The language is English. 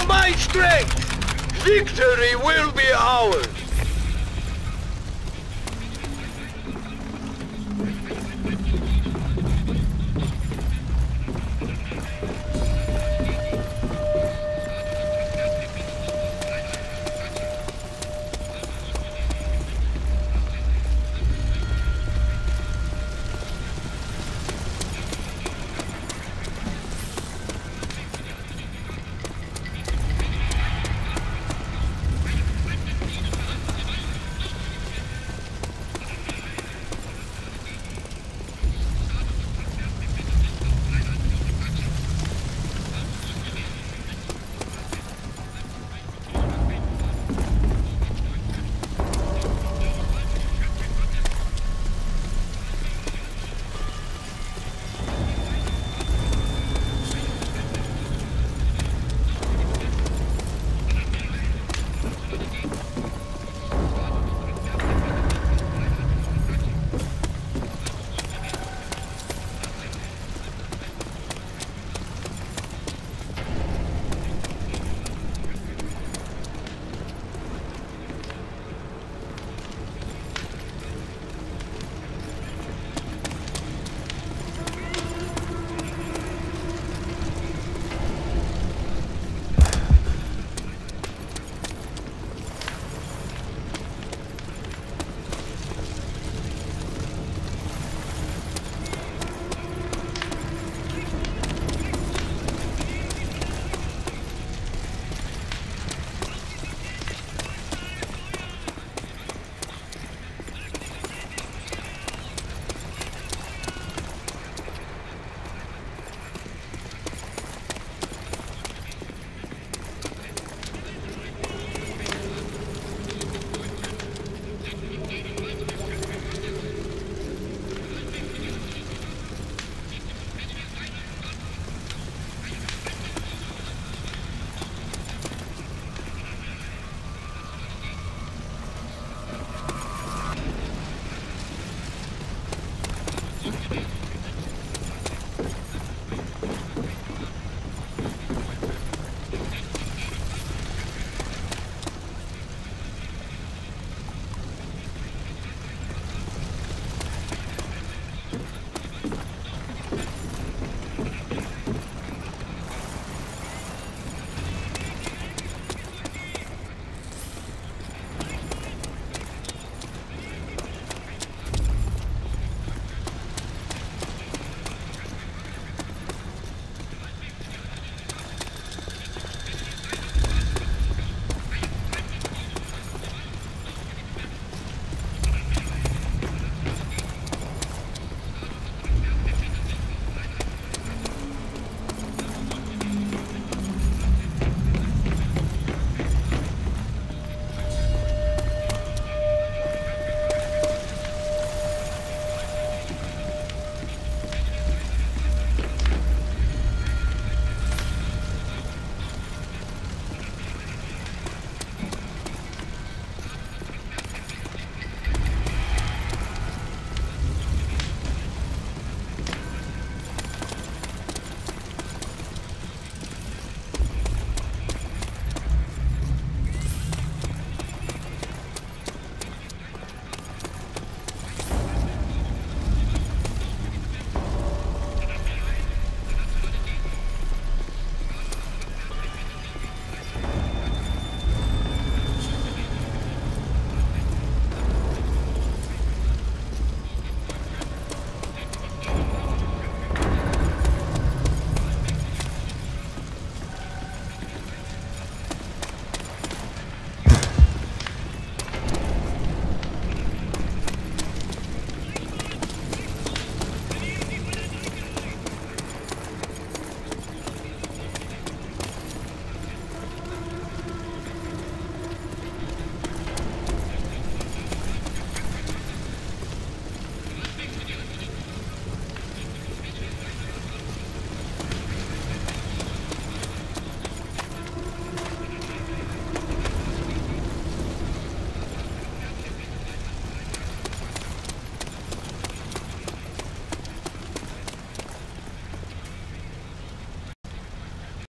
Combined strength! Victory will be ours!